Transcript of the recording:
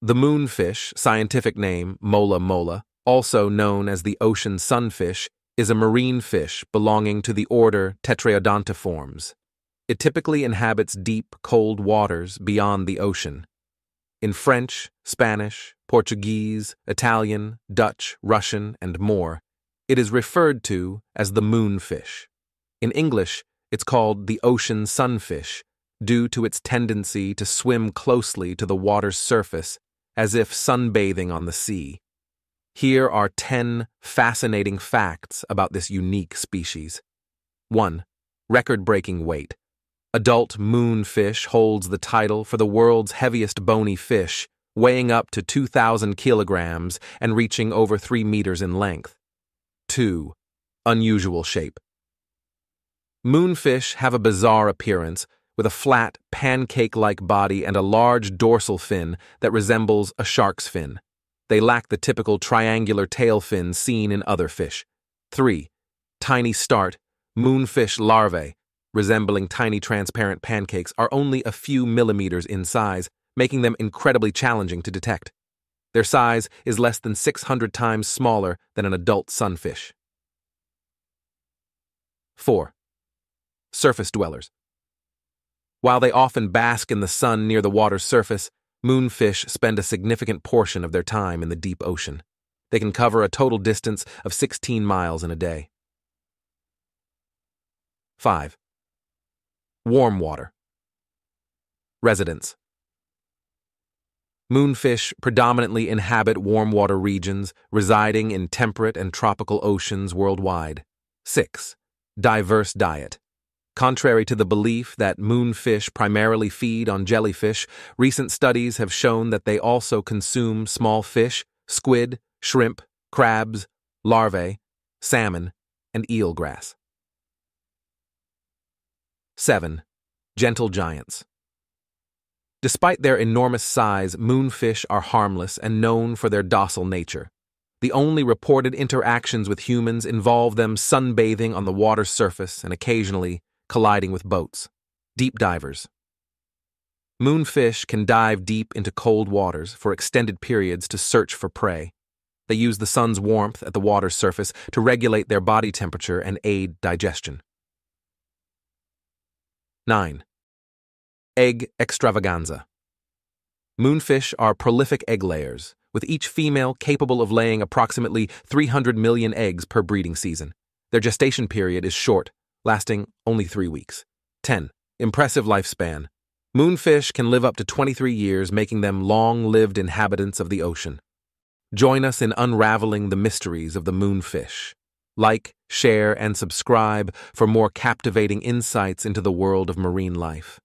The moonfish, scientific name Mola mola, also known as the ocean sunfish, is a marine fish belonging to the order Tetraodontiformes. It typically inhabits deep, cold waters beyond the ocean. In French, Spanish, Portuguese, Italian, Dutch, Russian, and more, it is referred to as the moonfish. In English, it's called the ocean sunfish due to its tendency to swim closely to the water's surface as if sunbathing on the sea. Here are 10 fascinating facts about this unique species. 1. Record breaking weight. Adult moonfish holds the title for the world's heaviest bony fish, weighing up to 2,000 kilograms and reaching over 3 meters in length. 2. Unusual shape. Moonfish have a bizarre appearance with a flat, pancake like body and a large dorsal fin that resembles a shark's fin. They lack the typical triangular tail fin seen in other fish. 3. Tiny start. Moonfish larvae, resembling tiny transparent pancakes, are only a few millimeters in size, making them incredibly challenging to detect. Their size is less than 600 times smaller than an adult sunfish. 4. Surface dwellers. While they often bask in the sun near the water's surface, moonfish spend a significant portion of their time in the deep ocean. They can cover a total distance of 16 miles in a day. 5. Warm water. Residents. Moonfish predominantly inhabit warm water regions, residing in temperate and tropical oceans worldwide. 6. Diverse diet. Contrary to the belief that moonfish primarily feed on jellyfish, recent studies have shown that they also consume small fish, squid, shrimp, crabs, larvae, salmon, and eelgrass. 7. Gentle giants. Despite their enormous size, moonfish are harmless and known for their docile nature. The only reported interactions with humans involve them sunbathing on the water's surface and occasionally colliding with boats. Deep divers. Moonfish can dive deep into cold waters for extended periods to search for prey. They use the sun's warmth at the water's surface to regulate their body temperature and aid digestion. 9. Egg extravaganza. Moonfish are prolific egg layers, with each female capable of laying approximately 300 million eggs per breeding season. Their gestation period is short, lasting only three weeks. 10. Impressive lifespan. Moonfish can live up to 23 years, making them long lived inhabitants of the ocean. Join us in unraveling the mysteries of the moonfish. Like, share, and subscribe for more captivating insights into the world of marine life.